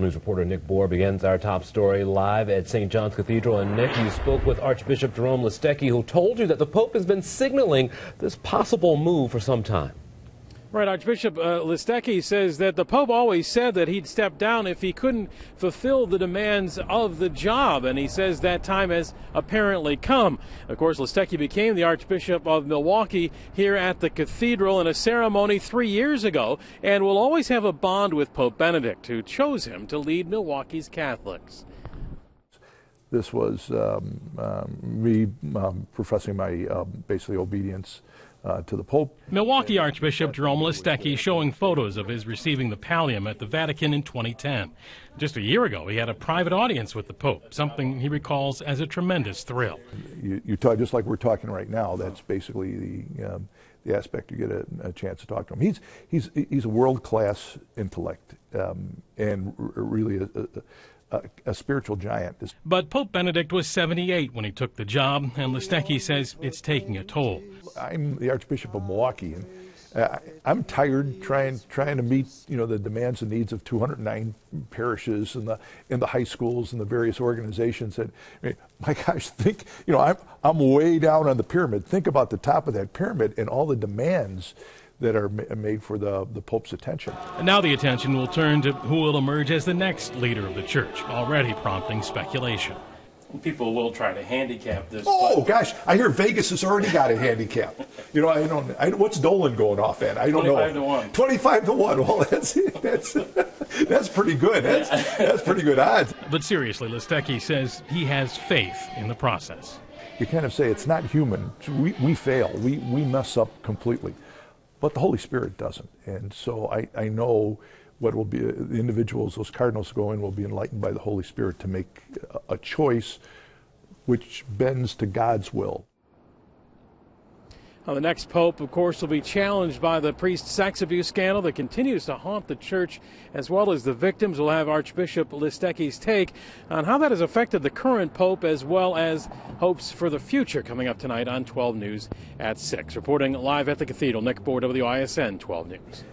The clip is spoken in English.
News reporter Nick Bohr begins our top story live at St. John's Cathedral. And Nick, you spoke with Archbishop Jerome Listecki, who told you that the Pope has been signaling this possible move for some time. Right, Archbishop uh, Listecki says that the Pope always said that he'd step down if he couldn't fulfill the demands of the job, and he says that time has apparently come. Of course, Listecki became the Archbishop of Milwaukee here at the cathedral in a ceremony three years ago, and will always have a bond with Pope Benedict, who chose him to lead Milwaukee's Catholics. This was um, um, me um, professing my uh, basically obedience uh, to the Pope. Milwaukee Archbishop Jerome Listecki showing photos of his receiving the pallium at the Vatican in 2010. Just a year ago, he had a private audience with the Pope, something he recalls as a tremendous thrill. You, you talk just like we're talking right now. That's basically the um, the aspect you get a, a, chance to talk to him. He's he's he's a world class intellect um, and r- really a, a a, a, spiritual giant. But Pope Benedict was 78 when he took the job, and Listecki says it's taking a toll. I'm the Archbishop of Milwaukee, and uh, I'm tired trying trying to meet you know the demands and needs of 209 parishes and the in the high schools and the various organizations. And I mean, my gosh, think you know I'm I'm way down on the pyramid. Think about the top of that pyramid and all the demands that are made for the, the Pope's attention. And now the attention will turn to who will emerge as the next leader of the church, already prompting speculation. People will try to handicap this. Oh but... gosh, I hear Vegas has already got a handicap. You know, I don't. I, what's Dolan going off at? I don't 25 know. Twenty-five to one. Twenty-five to one. Well, that's that's that's pretty good. That's that's pretty good odds. But seriously, Listecki says he has faith in the process. You kind of say it's not human. We we fail. We we mess up completely but the Holy Spirit doesn't. And so I, I know what will be the individuals, those cardinals go in, will be enlightened by the Holy Spirit to make a choice which bends to God's will. Now, the next pope, of course, will be challenged by the priest sex abuse scandal that continues to haunt the church, as well as the victims. We'll have Archbishop Listecki's take on how that has affected the current pope, as well as hopes for the future coming up tonight on 12 News at 6. Reporting live at the cathedral, Nick Bohr, WISN 12 News.